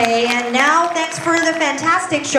Okay, and now thanks for the fantastic show.